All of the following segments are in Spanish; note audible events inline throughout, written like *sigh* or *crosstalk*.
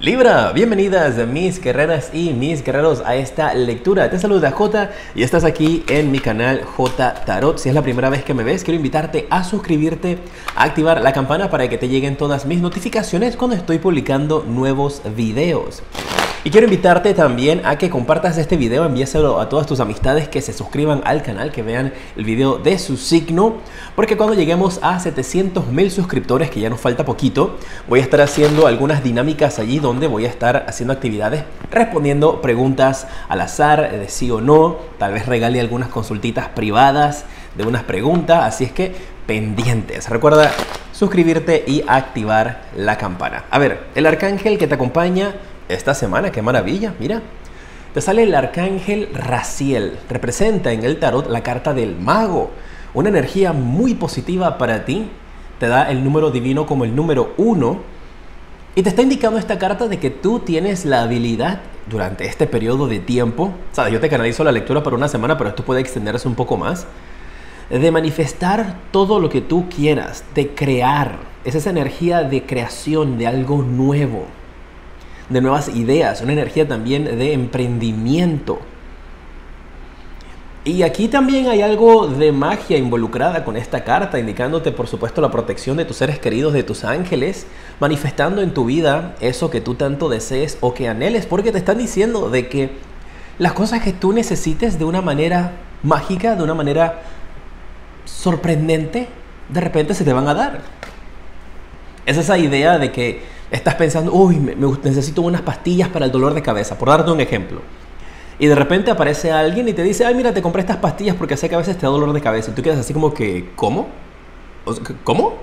Libra, bienvenidas mis guerreras y mis guerreros a esta lectura. Te saluda J y estás aquí en mi canal J Tarot. Si es la primera vez que me ves, quiero invitarte a suscribirte, a activar la campana para que te lleguen todas mis notificaciones cuando estoy publicando nuevos videos. Y quiero invitarte también a que compartas este video, envíaselo a todas tus amistades que se suscriban al canal, que vean el video de su signo, porque cuando lleguemos a 700 mil suscriptores, que ya nos falta poquito, voy a estar haciendo algunas dinámicas allí donde voy a estar haciendo actividades respondiendo preguntas al azar de sí o no, tal vez regale algunas consultitas privadas de unas preguntas, así es que pendientes. Recuerda suscribirte y activar la campana. A ver, el arcángel que te acompaña esta semana, qué maravilla, mira. Te sale el arcángel Raciel. Representa en el tarot la carta del mago. Una energía muy positiva para ti. Te da el número divino como el número uno. Y te está indicando esta carta de que tú tienes la habilidad durante este periodo de tiempo. Sabes, yo te canalizo la lectura por una semana, pero esto puede extenderse un poco más. De manifestar todo lo que tú quieras, de crear. Es esa energía de creación de algo nuevo de nuevas ideas, una energía también de emprendimiento. Y aquí también hay algo de magia involucrada con esta carta, indicándote por supuesto la protección de tus seres queridos, de tus ángeles, manifestando en tu vida eso que tú tanto desees o que anheles, porque te están diciendo de que las cosas que tú necesites de una manera mágica, de una manera sorprendente, de repente se te van a dar. Es esa idea de que estás pensando, uy, me, necesito unas pastillas para el dolor de cabeza, por darte un ejemplo. Y de repente aparece alguien y te dice, ay, mira, te compré estas pastillas porque sé que a veces te da dolor de cabeza. Y tú quedas así como que, ¿cómo? ¿Cómo?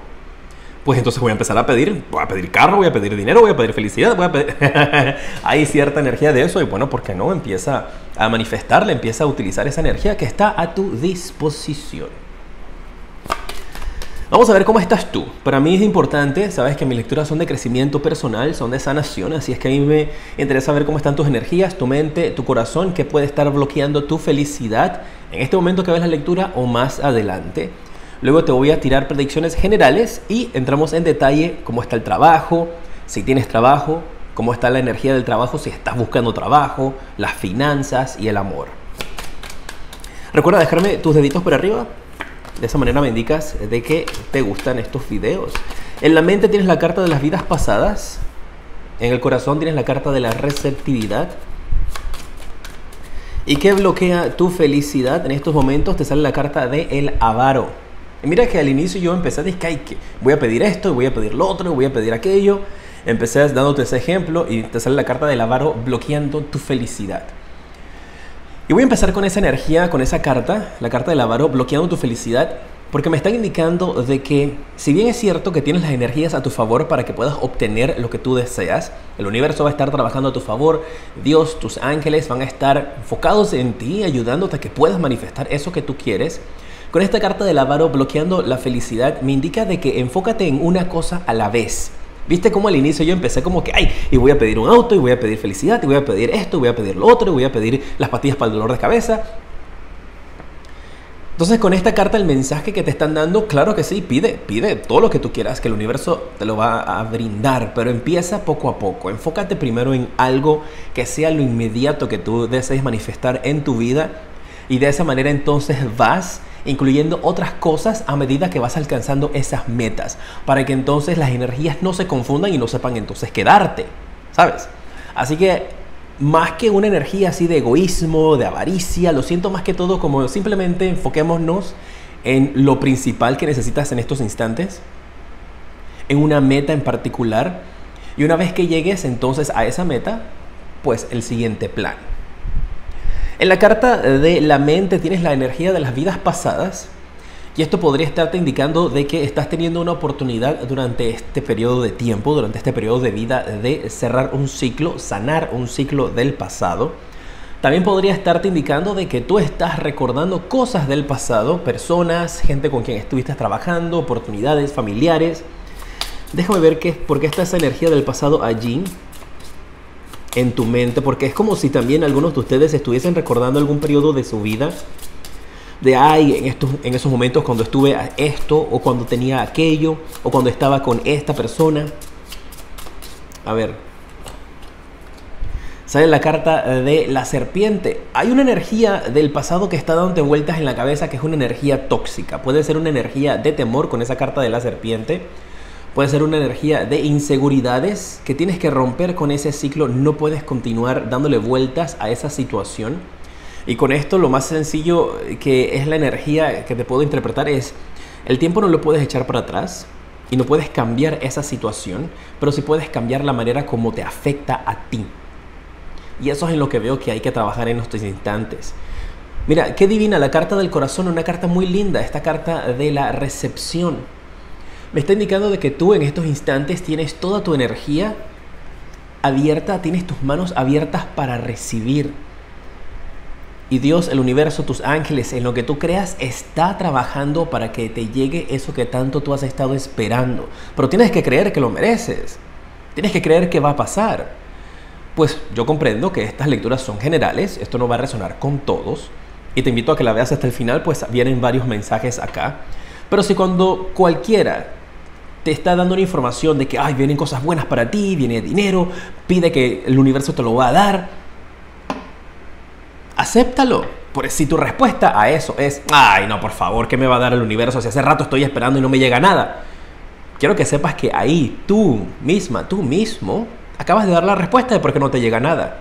Pues entonces voy a empezar a pedir, voy a pedir carro, voy a pedir dinero, voy a pedir felicidad, voy a pedir... *laughs* Hay cierta energía de eso y bueno, ¿por qué no? Empieza a manifestarla, empieza a utilizar esa energía que está a tu disposición. Vamos a ver cómo estás tú. Para mí es importante, sabes que mis lecturas son de crecimiento personal, son de sanación, así es que a mí me interesa ver cómo están tus energías, tu mente, tu corazón, qué puede estar bloqueando tu felicidad en este momento que ves la lectura o más adelante. Luego te voy a tirar predicciones generales y entramos en detalle cómo está el trabajo, si tienes trabajo, cómo está la energía del trabajo, si estás buscando trabajo, las finanzas y el amor. Recuerda dejarme tus deditos por arriba de esa manera me de que te gustan estos videos. En la mente tienes la carta de las vidas pasadas. En el corazón tienes la carta de la receptividad. ¿Y qué bloquea tu felicidad? En estos momentos te sale la carta de el avaro. Mira que al inicio yo empecé a decir que voy a pedir esto, voy a pedir lo otro, voy a pedir aquello. Empecé dándote ese ejemplo y te sale la carta del avaro bloqueando tu felicidad. Y voy a empezar con esa energía, con esa carta, la carta del avaro, bloqueando tu felicidad, porque me están indicando de que si bien es cierto que tienes las energías a tu favor para que puedas obtener lo que tú deseas, el universo va a estar trabajando a tu favor, Dios, tus ángeles van a estar enfocados en ti, ayudándote a que puedas manifestar eso que tú quieres. Con esta carta del avaro bloqueando la felicidad me indica de que enfócate en una cosa a la vez. ¿Viste cómo al inicio yo empecé como que, ay, y voy a pedir un auto, y voy a pedir felicidad, y voy a pedir esto, y voy a pedir lo otro, y voy a pedir las pastillas para el dolor de cabeza? Entonces con esta carta el mensaje que te están dando, claro que sí, pide, pide todo lo que tú quieras, que el universo te lo va a brindar, pero empieza poco a poco. Enfócate primero en algo que sea lo inmediato que tú desees manifestar en tu vida y de esa manera entonces vas incluyendo otras cosas a medida que vas alcanzando esas metas, para que entonces las energías no se confundan y no sepan entonces quedarte, ¿sabes? Así que más que una energía así de egoísmo, de avaricia, lo siento más que todo como simplemente enfoquémonos en lo principal que necesitas en estos instantes, en una meta en particular, y una vez que llegues entonces a esa meta, pues el siguiente plan. En la carta de la mente tienes la energía de las vidas pasadas y esto podría estarte indicando de que estás teniendo una oportunidad durante este periodo de tiempo, durante este periodo de vida, de cerrar un ciclo, sanar un ciclo del pasado. También podría estarte indicando de que tú estás recordando cosas del pasado, personas, gente con quien estuviste trabajando, oportunidades familiares. Déjame ver qué, por qué está esa energía del pasado allí en tu mente, porque es como si también algunos de ustedes estuviesen recordando algún periodo de su vida, de ay, en, estos, en esos momentos cuando estuve a esto, o cuando tenía aquello, o cuando estaba con esta persona. A ver, sale la carta de la serpiente. Hay una energía del pasado que está dando vueltas en la cabeza que es una energía tóxica. Puede ser una energía de temor con esa carta de la serpiente. Puede ser una energía de inseguridades que tienes que romper con ese ciclo. No puedes continuar dándole vueltas a esa situación. Y con esto lo más sencillo que es la energía que te puedo interpretar es el tiempo no lo puedes echar para atrás y no puedes cambiar esa situación, pero sí puedes cambiar la manera como te afecta a ti. Y eso es en lo que veo que hay que trabajar en estos instantes. Mira, qué divina la carta del corazón, una carta muy linda, esta carta de la recepción. Me está indicando de que tú en estos instantes tienes toda tu energía abierta, tienes tus manos abiertas para recibir. Y Dios, el universo, tus ángeles, en lo que tú creas, está trabajando para que te llegue eso que tanto tú has estado esperando. Pero tienes que creer que lo mereces. Tienes que creer que va a pasar. Pues yo comprendo que estas lecturas son generales, esto no va a resonar con todos, y te invito a que la veas hasta el final, pues vienen varios mensajes acá. Pero si cuando cualquiera te está dando una información de que, ay, vienen cosas buenas para ti, viene dinero, pide que el universo te lo va a dar, acéptalo. Por si tu respuesta a eso es, ay, no, por favor, ¿qué me va a dar el universo? Si hace rato estoy esperando y no me llega nada. Quiero que sepas que ahí tú misma, tú mismo, Acabas de dar la respuesta de por qué no te llega nada.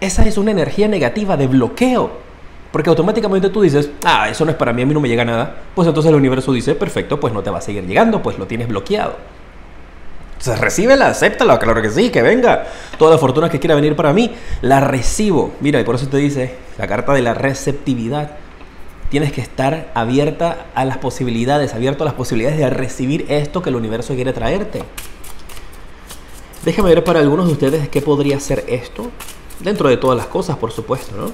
Esa es una energía negativa de bloqueo. Porque automáticamente tú dices, ah, eso no es para mí, a mí no me llega nada. Pues entonces el universo dice, perfecto, pues no te va a seguir llegando, pues lo tienes bloqueado. Entonces recíbela, acéptala, claro que sí, que venga. Toda la fortuna que quiera venir para mí, la recibo. Mira, y por eso te dice la carta de la receptividad. Tienes que estar abierta a las posibilidades, abierto a las posibilidades de recibir esto que el universo quiere traerte. Déjame ver para algunos de ustedes qué podría ser esto. Dentro de todas las cosas, por supuesto, ¿no?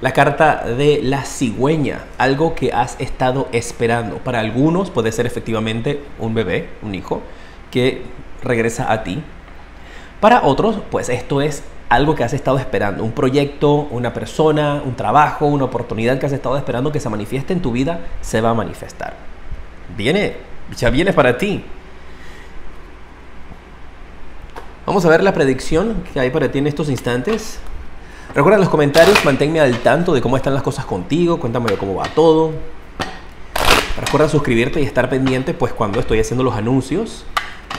La carta de la cigüeña, algo que has estado esperando. Para algunos puede ser efectivamente un bebé, un hijo, que regresa a ti. Para otros, pues esto es algo que has estado esperando, un proyecto, una persona, un trabajo, una oportunidad que has estado esperando que se manifieste en tu vida, se va a manifestar. Viene, ya viene para ti. Vamos a ver la predicción que hay para ti en estos instantes. Recuerda en los comentarios, manténme al tanto de cómo están las cosas contigo, cuéntame de cómo va todo. Recuerda suscribirte y estar pendiente pues cuando estoy haciendo los anuncios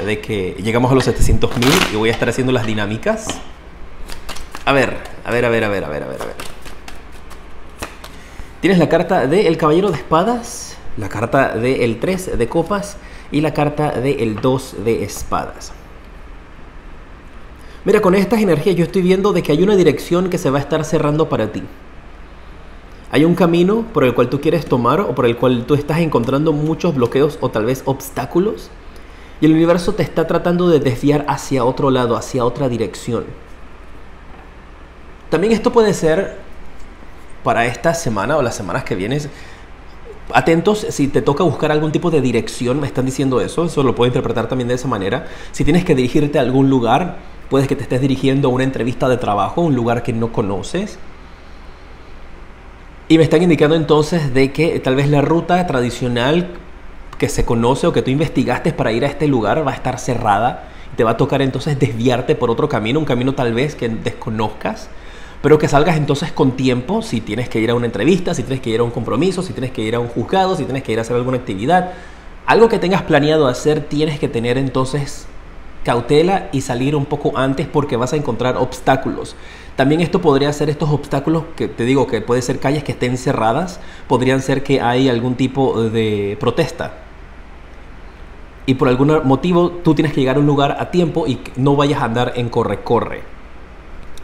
de que llegamos a los 700 mil y voy a estar haciendo las dinámicas. A ver, a ver, a ver, a ver, a ver, a ver, a ver. Tienes la carta del Caballero de Espadas, la carta del 3 de Copas y la carta del 2 de Espadas. Mira, con estas energías yo estoy viendo de que hay una dirección que se va a estar cerrando para ti. Hay un camino por el cual tú quieres tomar o por el cual tú estás encontrando muchos bloqueos o tal vez obstáculos. Y el universo te está tratando de desviar hacia otro lado, hacia otra dirección. También esto puede ser para esta semana o las semanas que vienes. Atentos si te toca buscar algún tipo de dirección, me están diciendo eso, eso lo puedo interpretar también de esa manera. Si tienes que dirigirte a algún lugar, Puedes que te estés dirigiendo a una entrevista de trabajo, un lugar que no conoces. Y me están indicando entonces de que tal vez la ruta tradicional que se conoce o que tú investigaste para ir a este lugar va a estar cerrada. Te va a tocar entonces desviarte por otro camino, un camino tal vez que desconozcas, pero que salgas entonces con tiempo si tienes que ir a una entrevista, si tienes que ir a un compromiso, si tienes que ir a un juzgado, si tienes que ir a hacer alguna actividad. Algo que tengas planeado hacer tienes que tener entonces cautela y salir un poco antes porque vas a encontrar obstáculos. También esto podría ser estos obstáculos que te digo que puede ser calles que estén cerradas, podrían ser que hay algún tipo de protesta. Y por algún motivo tú tienes que llegar a un lugar a tiempo y no vayas a andar en corre-corre.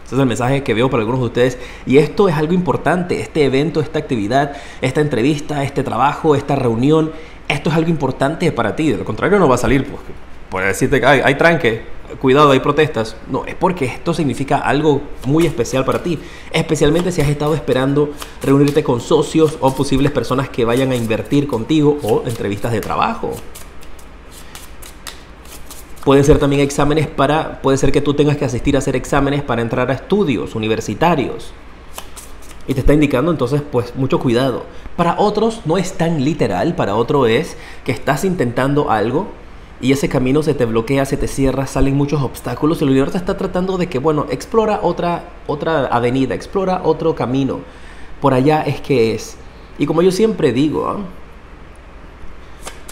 Ese es el mensaje que veo para algunos de ustedes. Y esto es algo importante, este evento, esta actividad, esta entrevista, este trabajo, esta reunión, esto es algo importante para ti. De lo contrario no va a salir. Pues, por decirte que hay, tranque, cuidado, hay protestas. No, es porque esto significa algo muy especial para ti. Especialmente si has estado esperando reunirte con socios o posibles personas que vayan a invertir contigo o entrevistas de trabajo. Pueden ser también exámenes para, puede ser que tú tengas que asistir a hacer exámenes para entrar a estudios universitarios. Y te está indicando entonces, pues, mucho cuidado. Para otros no es tan literal, para otro es que estás intentando algo y ese camino se te bloquea, se te cierra, salen muchos obstáculos y el universo está tratando de que, bueno, explora otra, otra avenida, explora otro camino. Por allá es que es. Y como yo siempre digo, ¿ah?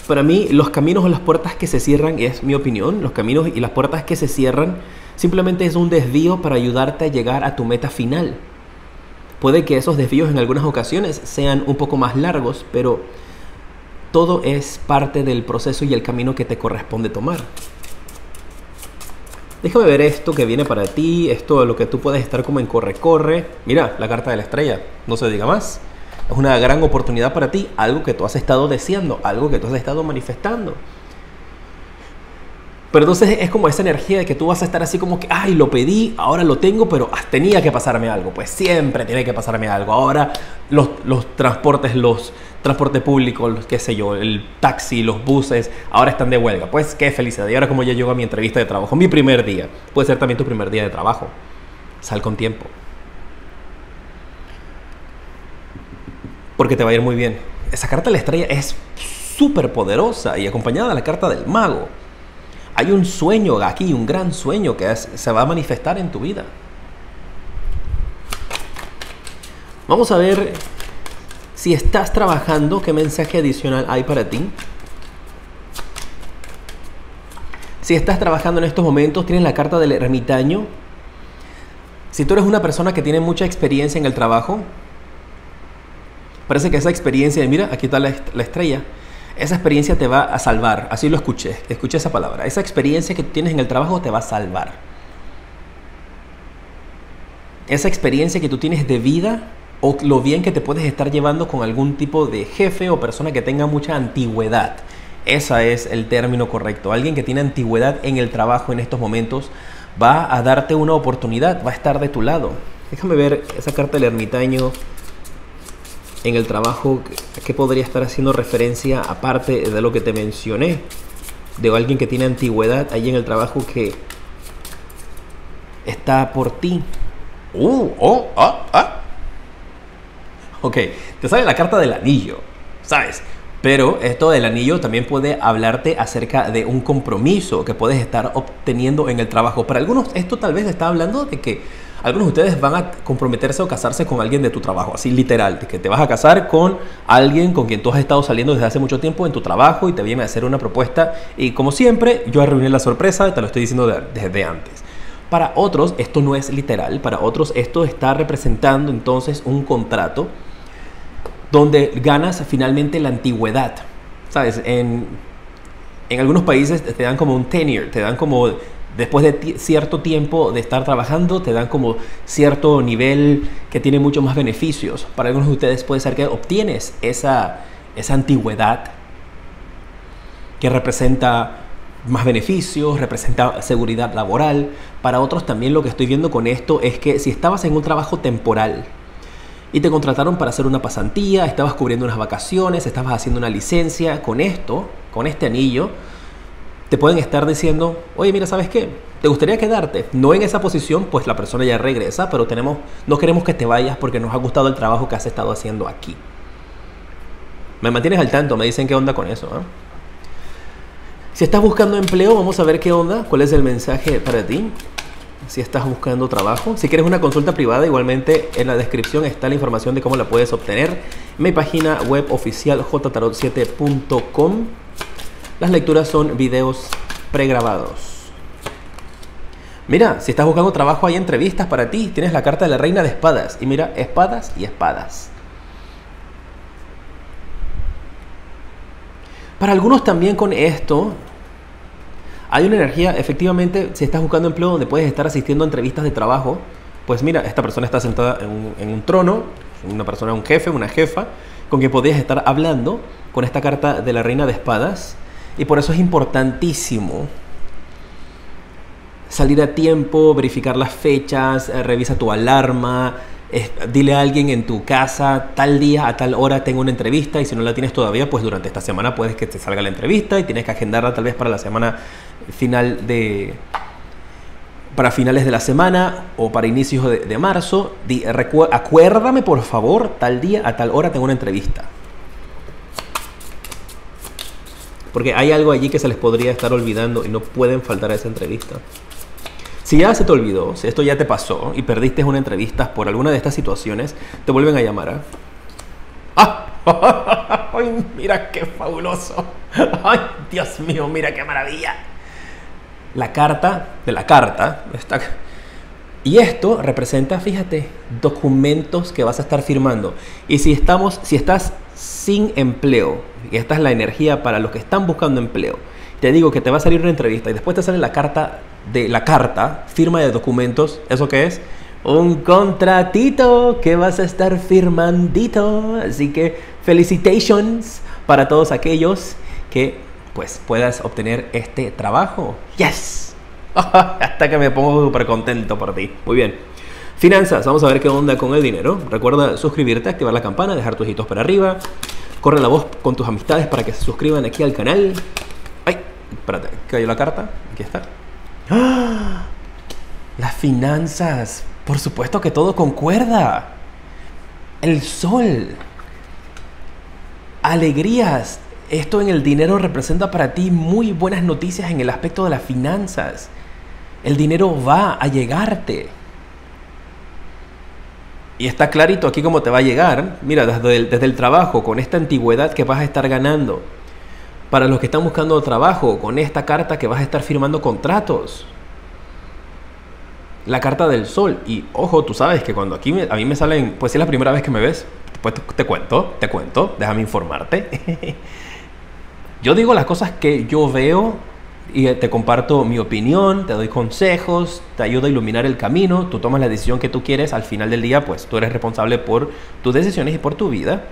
para mí los caminos o las puertas que se cierran, es mi opinión, los caminos y las puertas que se cierran simplemente es un desvío para ayudarte a llegar a tu meta final. Puede que esos desvíos en algunas ocasiones sean un poco más largos, pero todo es parte del proceso y el camino que te corresponde tomar. Déjame ver esto que viene para ti, esto de lo que tú puedes estar como en corre-corre. Mira, la carta de la estrella, no se diga más. Es una gran oportunidad para ti, algo que tú has estado deseando, algo que tú has estado manifestando. Pero entonces es como esa energía de que tú vas a estar así como que, ay, lo pedí, ahora lo tengo, pero ah, tenía que pasarme algo. Pues siempre tiene que pasarme algo. Ahora los, los transportes, los transporte público, qué sé yo, el taxi, los buses, ahora están de huelga. Pues qué felicidad. Y ahora como ya llego a mi entrevista de trabajo, mi primer día, puede ser también tu primer día de trabajo. Sal con tiempo. Porque te va a ir muy bien. Esa carta de la estrella es súper poderosa y acompañada de la carta del mago hay un sueño aquí, un gran sueño que se va a manifestar en tu vida. Vamos a ver si estás trabajando, qué mensaje adicional hay para ti. Si estás trabajando en estos momentos, tienes la carta del ermitaño. Si tú eres una persona que tiene mucha experiencia en el trabajo, parece que esa experiencia, mira, aquí está la estrella, esa experiencia te va a salvar. Así lo escuché, escuché esa palabra. Esa experiencia que tienes en el trabajo te va a salvar. Esa experiencia que tú tienes de vida o lo bien que te puedes estar llevando con algún tipo de jefe o persona que tenga mucha antigüedad. Ese es el término correcto. Alguien que tiene antigüedad en el trabajo en estos momentos va a darte una oportunidad, va a estar de tu lado. Déjame ver esa carta del ermitaño en el trabajo, ¿qué podría estar haciendo referencia aparte de lo que te mencioné? De alguien que tiene antigüedad ahí en el trabajo que está por ti. Uh, oh, ah, ah. Ok, te sale la carta del anillo, ¿sabes? Pero esto del anillo también puede hablarte acerca de un compromiso que puedes estar obteniendo en el trabajo. Para algunos esto tal vez está hablando de que algunos de ustedes van a comprometerse o casarse con alguien de tu trabajo, así literal, de que te vas a casar con alguien con quien tú has estado saliendo desde hace mucho tiempo en tu trabajo y te viene a hacer una propuesta y como siempre yo arruiné la sorpresa, te lo estoy diciendo desde antes. Para otros esto no es literal, para otros esto está representando entonces un contrato donde ganas finalmente la antigüedad. ¿Sabes? En, en algunos países te dan como un tenure, te dan como después de cierto tiempo de estar trabajando, te dan como cierto nivel que tiene muchos más beneficios. Para algunos de ustedes puede ser que obtienes esa, esa antigüedad que representa más beneficios, representa seguridad laboral. Para otros también lo que estoy viendo con esto es que si estabas en un trabajo temporal y te contrataron para hacer una pasantía, estabas cubriendo unas vacaciones, estabas haciendo una licencia, con esto, con este anillo, te pueden estar diciendo, oye, mira, ¿sabes qué? ¿Te gustaría quedarte? No en esa posición, pues la persona ya regresa, pero tenemos, no queremos que te vayas porque nos ha gustado el trabajo que has estado haciendo aquí. Me mantienes al tanto, me dicen qué onda con eso. ¿eh? Si estás buscando empleo, vamos a ver qué onda, cuál es el mensaje para ti. Si estás buscando trabajo, si quieres una consulta privada, igualmente en la descripción está la información de cómo la puedes obtener. Mi página web oficial jtarot7.com las lecturas son videos pregrabados. Mira, si estás buscando trabajo hay entrevistas para ti. Tienes la carta de la reina de espadas. Y mira, espadas y espadas. Para algunos también con esto hay una energía, efectivamente, si estás buscando empleo donde puedes estar asistiendo a entrevistas de trabajo, pues mira, esta persona está sentada en un, en un trono, una persona, un jefe, una jefa, con quien podrías estar hablando con esta carta de la reina de espadas. Y por eso es importantísimo salir a tiempo, verificar las fechas, eh, revisa tu alarma, dile a alguien en tu casa, tal día, a tal hora tengo una entrevista y si no la tienes todavía, pues durante esta semana puedes que te salga la entrevista y tienes que agendarla tal vez para la semana final de... para finales de la semana o para inicios de, marzo. acuérdame por favor, tal día, a tal hora tengo una entrevista. Porque hay algo allí que se les podría estar olvidando y no pueden faltar a esa entrevista. Si ya se te olvidó, si esto ya te pasó y perdiste una entrevista por alguna de estas situaciones, te vuelven a llamar. ¿ah? ¡Ah! *laughs* ¡Ay, mira qué fabuloso! ¡Ay, Dios mío, mira qué maravilla! La carta de la carta está... Y esto representa, fíjate, documentos que vas a estar firmando. Y si estamos, si estás sin empleo, y esta es la energía para los que están buscando empleo, te digo que te va a salir una entrevista y después te sale la carta de la carta, firma de documentos, ¿eso qué es? Un contratito que vas a estar firmandito. Así que felicitations para todos aquellos que pues puedas obtener este trabajo. Yes. *laughs* Hasta que me pongo súper contento por ti. Muy bien. Finanzas, vamos a ver qué onda con el dinero. Recuerda suscribirte, activar la campana, dejar tus hijitos para arriba. Corre la voz con tus amistades para que se suscriban aquí al canal. Espérate, cayó la carta. Aquí está. ¡Ah! Las finanzas. Por supuesto que todo concuerda. El sol. Alegrías. Esto en el dinero representa para ti muy buenas noticias en el aspecto de las finanzas. El dinero va a llegarte. Y está clarito aquí cómo te va a llegar. Mira, desde el trabajo, con esta antigüedad que vas a estar ganando. Para los que están buscando trabajo, con esta carta que vas a estar firmando contratos la carta del sol. Y ojo, tú sabes que cuando aquí a mí me salen, pues si es la primera vez que me ves, pues te, cuento, te cuento, déjame informarte. *laughs* yo digo las cosas que yo veo y te comparto mi opinión, te doy consejos, te ayudo a iluminar el camino, tú tomas la decisión que tú quieres, al final del día pues tú eres responsable por tus decisiones y por tu vida.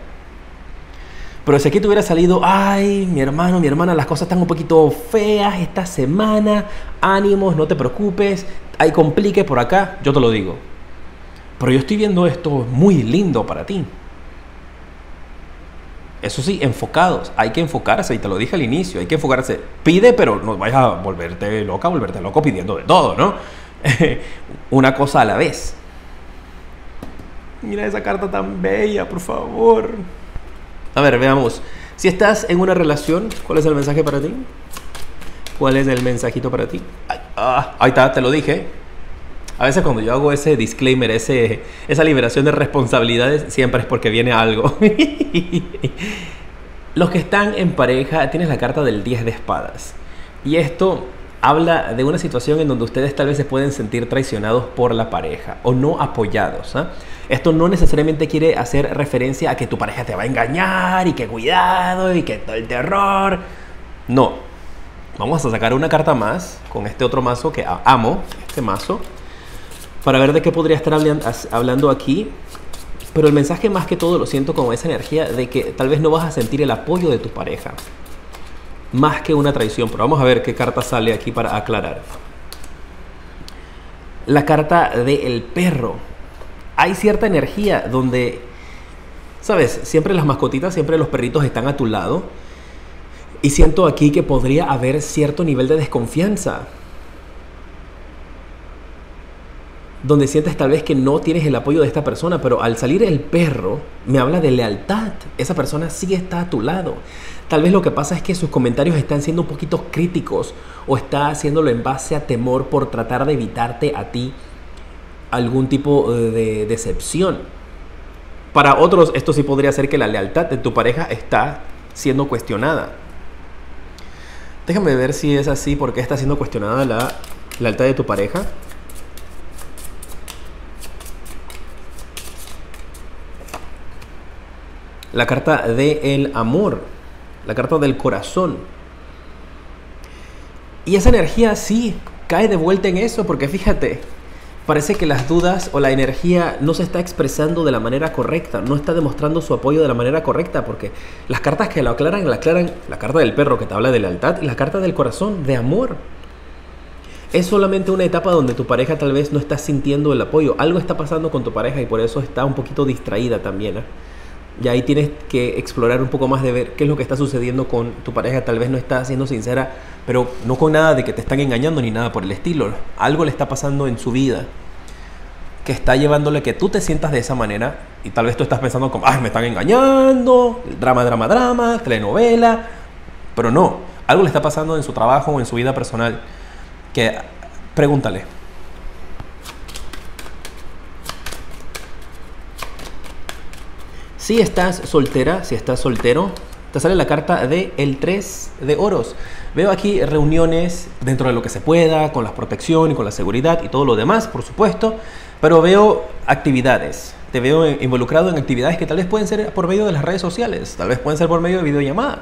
Pero si aquí te hubiera salido, ay, mi hermano, mi hermana, las cosas están un poquito feas esta semana, ánimos, no te preocupes, hay complique por acá, yo te lo digo. Pero yo estoy viendo esto muy lindo para ti. Eso sí, enfocados. Hay que enfocarse, y te lo dije al inicio, hay que enfocarse. Pide, pero no vayas a volverte loca, volverte loco pidiendo de todo, ¿no? *laughs* Una cosa a la vez. Mira esa carta tan bella, por favor. A ver, veamos. Si estás en una relación, ¿cuál es el mensaje para ti? ¿Cuál es el mensajito para ti? Ah, ahí está, te lo dije. A veces cuando yo hago ese disclaimer, ese, esa liberación de responsabilidades, siempre es porque viene algo. *laughs* Los que están en pareja, tienes la carta del 10 de espadas. Y esto habla de una situación en donde ustedes tal vez se pueden sentir traicionados por la pareja o no apoyados. ¿ah? Esto no necesariamente quiere hacer referencia a que tu pareja te va a engañar y que cuidado y que todo el terror. No. Vamos a sacar una carta más con este otro mazo que amo, este mazo, para ver de qué podría estar hablando aquí. Pero el mensaje más que todo lo siento como esa energía de que tal vez no vas a sentir el apoyo de tu pareja más que una traición. Pero vamos a ver qué carta sale aquí para aclarar. La carta del perro. Hay cierta energía donde, sabes, siempre las mascotitas, siempre los perritos están a tu lado. Y siento aquí que podría haber cierto nivel de desconfianza. Donde sientes tal vez que no tienes el apoyo de esta persona, pero al salir el perro me habla de lealtad. Esa persona sí está a tu lado. Tal vez lo que pasa es que sus comentarios están siendo un poquito críticos o está haciéndolo en base a temor por tratar de evitarte a ti algún tipo eh, de decepción. Para otros esto sí podría ser que la lealtad de tu pareja está siendo cuestionada. Déjame ver si es así, porque está siendo cuestionada la lealtad de tu pareja. La carta de el amor la carta del corazón. Y esa energía sí cae de vuelta en eso, porque fíjate, parece que las dudas o la energía no se está expresando de la manera correcta, no está demostrando su apoyo de la manera correcta, porque las cartas que lo aclaran, la aclaran la carta del perro que te habla de lealtad y la carta del corazón, de amor. Es solamente una etapa donde tu pareja tal vez no está sintiendo el apoyo, algo está pasando con tu pareja y por eso está un poquito distraída también. ¿eh? Y ahí tienes que explorar un poco más de ver qué es lo que está sucediendo con tu pareja. Tal vez no está siendo sincera, pero no con nada de que te están engañando ni nada por el estilo. Algo le está pasando en su vida que está llevándole que tú te sientas de esa manera y tal vez tú estás pensando como, ay, me están engañando, drama, drama, drama, telenovela. Pero no, algo le está pasando en su trabajo o en su vida personal, que pregúntale. Si estás soltera, si estás soltero, te sale la carta de el 3 de oros. Veo aquí reuniones dentro de lo que se pueda, con la protección y con la seguridad y todo lo demás, por supuesto, pero veo actividades. Te veo involucrado en actividades que tal vez pueden ser por medio de las redes sociales, tal vez pueden ser por medio de videollamada.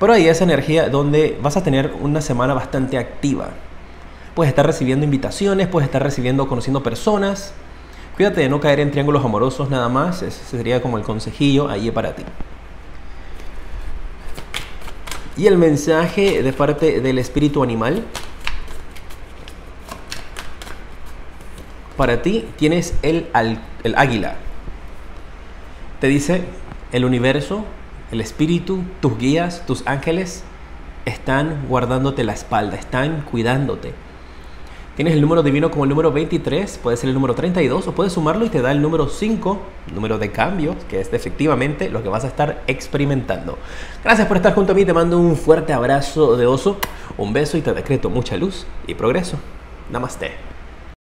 Pero hay esa energía donde vas a tener una semana bastante activa. Puedes estar recibiendo invitaciones, puedes estar recibiendo, conociendo personas. Cuídate de no caer en triángulos amorosos nada más, ese sería como el consejillo ahí para ti. Y el mensaje de parte del espíritu animal. Para ti tienes el, el águila. Te dice, el universo, el espíritu, tus guías, tus ángeles están guardándote la espalda, están cuidándote. Tienes el número divino como el número 23, puede ser el número 32 o puedes sumarlo y te da el número 5, número de cambio, que es efectivamente lo que vas a estar experimentando. Gracias por estar junto a mí, te mando un fuerte abrazo de oso, un beso y te decreto mucha luz y progreso. Namaste.